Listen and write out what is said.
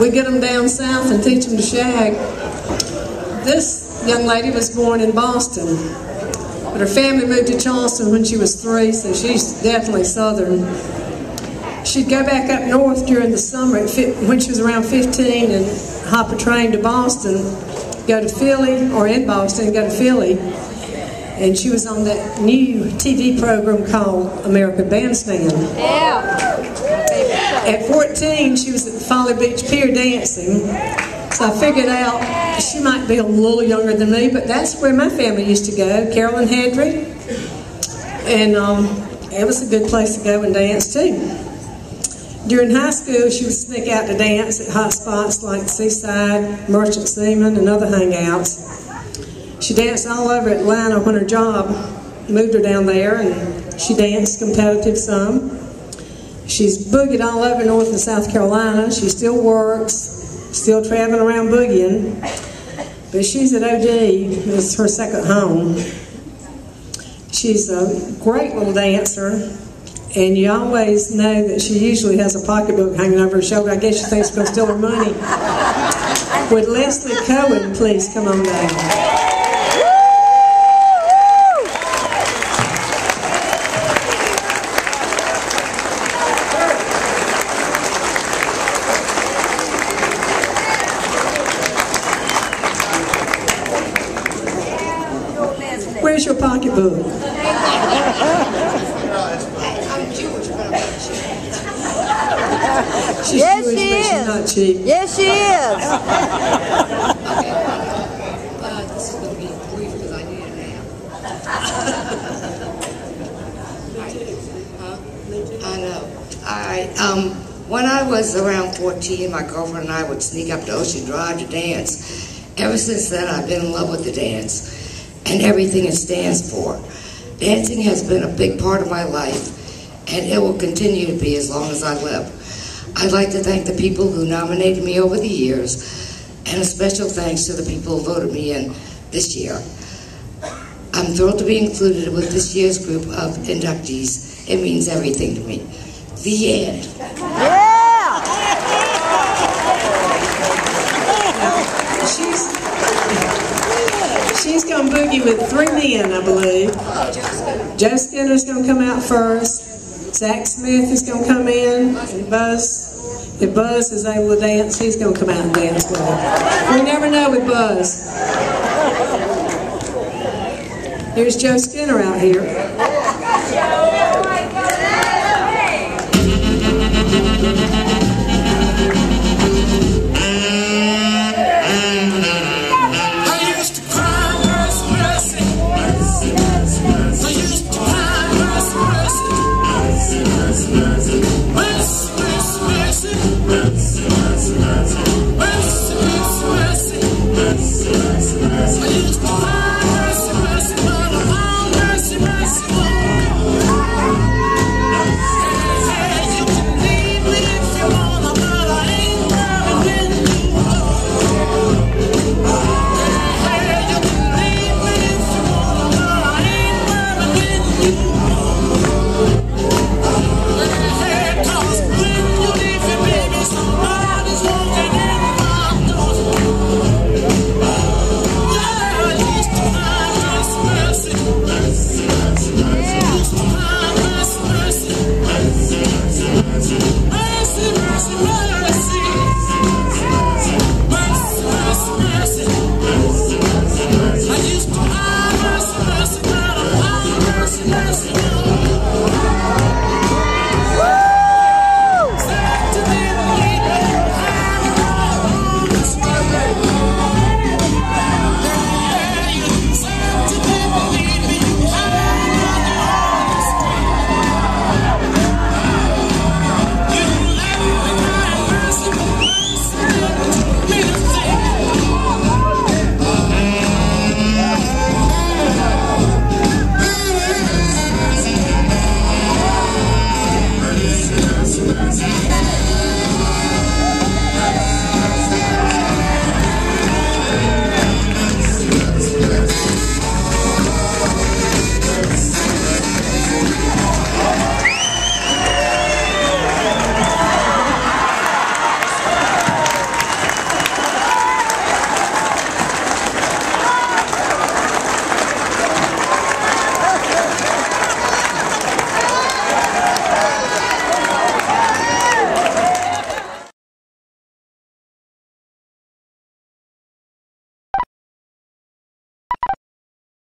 we get them down south and teach them to shag. This young lady was born in Boston, but her family moved to Charleston when she was three, so she's definitely Southern. She'd go back up north during the summer when she was around 15 and hop a train to Boston, go to Philly, or in Boston, go to Philly. And she was on that new TV program called American Bandstand. Yeah. At 14, she was at the Folly Beach Pier dancing. So I figured out she might be a little younger than me, but that's where my family used to go, Carolyn Hedrick. And um, it was a good place to go and dance too. During high school, she would sneak out to dance at hot spots like Seaside, Merchant Seaman, and other hangouts. She danced all over Atlanta when her job moved her down there, and she danced competitive some. She's boogied all over North and South Carolina. She still works, still traveling around boogieing. But she's at OD, it's her second home. She's a great little dancer, and you always know that she usually has a pocketbook hanging over her shoulder. I guess she thinks she's going to steal her money. Would Leslie Cohen please come on down? Pocketbook? She's Yes, Jewish, she but she's is. not cheap. Yes, she is. Uh, this is going to be brief because I need a nap. I know. I, um, when I was around 14, my girlfriend and I would sneak up to Ocean Drive to dance. Ever since then, I've been in love with the dance and everything it stands for. Dancing has been a big part of my life, and it will continue to be as long as I live. I'd like to thank the people who nominated me over the years, and a special thanks to the people who voted me in this year. I'm thrilled to be included with this year's group of inductees. It means everything to me. The end. Yeah. She's with three men, I believe. Joe Skinner's gonna come out first. Zach Smith is gonna come in, and Buzz. If Buzz is able to dance, he's gonna come out and dance with him. We never know with Buzz. Here's Joe Skinner out here. Oh.